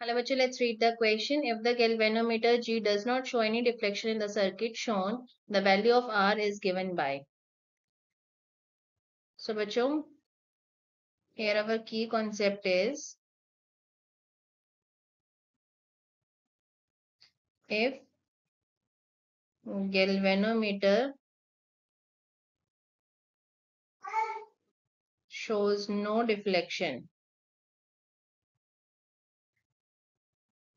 Hello, let's read the question. If the galvanometer G does not show any deflection in the circuit shown, the value of R is given by. So, bachcho, here our key concept is if galvanometer shows no deflection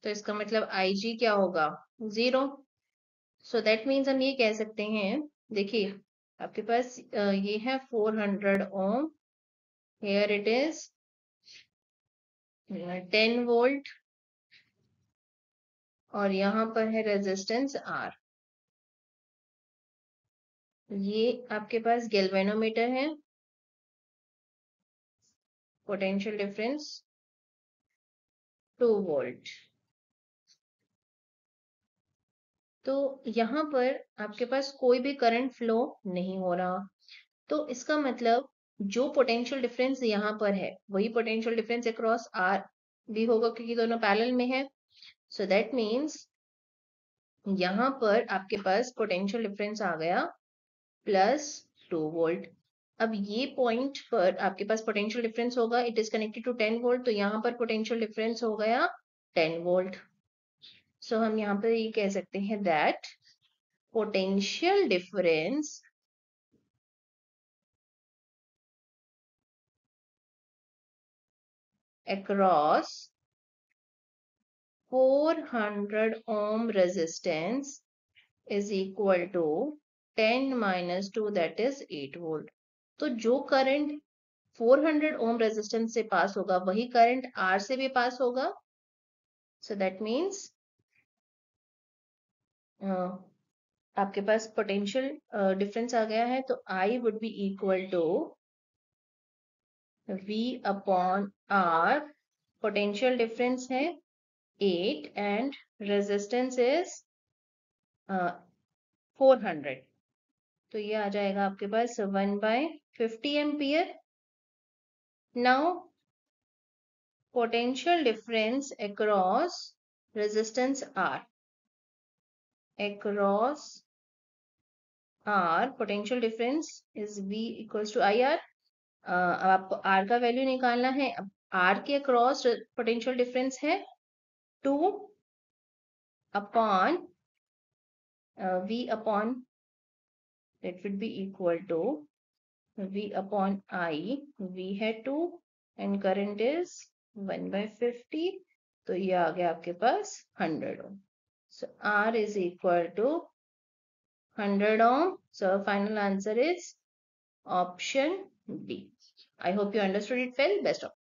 तो इसका मतलब आई जी क्या होगा? Zero so that means हम ये कह सकते हैं, देखिए, आपके पास ये है four hundred ohm here it is ten volt और यहाँ पर है रेजिस्टेंस आर ये आपके पास गेल्वेनोमीटर है. पोटेंशियल डिफरेंस टू वोल्ट तो यहाँ पर आपके पास कोई भी करंट फ्लो नहीं हो रहा। तो इसका मतलब जो पोटेंशियल डिफरेंस यहाँ पर है, वही पोटेंशियल डिफरेंस अक्रॉस आर भी होगा क्योंकि दोनों पैरेलल में है। सो दैट मीन्स यहाँ पर आपके पास पोटेंशियल डिफरेंस आ गया प्लस टू वोल्ट अब ये पॉइंट पर आपके पास पोटेंशियल डिफरेंस होगा it is connected to ten volt तो यहाँ पर पोटेंशियल डिफरेंस हो गया टेन वोल्ट सो so, हम यहाँ पर ये कह सकते हैं that potential difference across 400 ohm resistance is equal to 10 minus 2 that is 8 volt. तो जो करंट 400 ओम रेजिस्टेंस से पास होगा वही करंट आर से भी पास होगा. सो दैट मीन्स आपके पास पोटेंशियल डिफरेंस आ गया है तो I would be equal to V upon R potential difference है eight and resistance is four hundred तो ये आ जाएगा आपके पास one by fifty ampere now potential difference across resistance R across R, potential difference is V equals to IR अब आपको R का value निकालना है। अब R के अक्रॉस पोटेंशियल डिफरेंस है two upon V upon it would be equal to V upon I, V है two and current is one by fifty तो ये आ गया आपके पास hundred ohm So R is equal to 100 ohm. So final answer is option D. I hope you understood it well. Best of